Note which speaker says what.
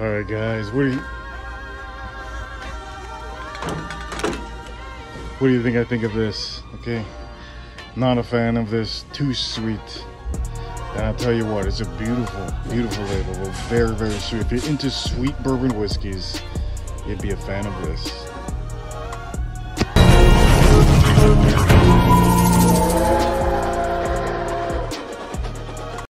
Speaker 1: All right, guys, what do you what do you think I think of this? Okay, not a fan of this. Too sweet. And I'll tell you what, it's a beautiful, beautiful label. Very, very sweet. If you're into sweet bourbon whiskeys, you'd be a fan of this.